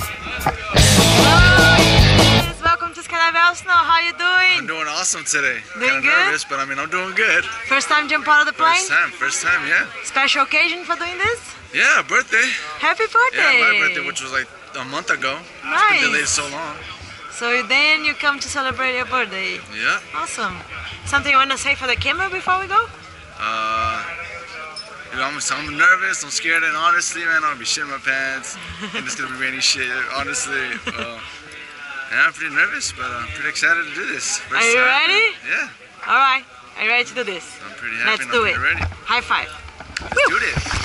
Hello, welcome to Skydive Elsinore. How you I'm doing? doing awesome today. Doing Kinda good? nervous, but I mean, I'm doing good. First time jump out of the plane? First time, first time, yeah. Special occasion for doing this? Yeah, birthday. Happy birthday! Yeah, my birthday, which was like a month ago. It's Nice. been delayed so long. So then you come to celebrate your birthday. Yeah. Awesome. Something you want to say for the camera before we go? Uh, you know, I'm, I'm nervous, I'm scared, and honestly, man, I'll be shitting my pants. and it's gonna be raining shit, honestly. Uh, yeah, I'm pretty nervous, but I'm pretty excited to do this. First Are you time. ready? Yeah, All right. Are you ready to do this? I'm pretty happy Let's do I'm it. ready. High five. Let's do this.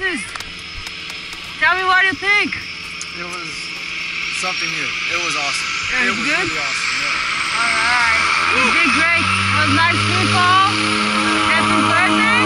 this? Tell me what you think. It was something new. It was awesome. It, it was, good? really awesome. Yeah. All right. You did great. It was nice people. Happy birthday.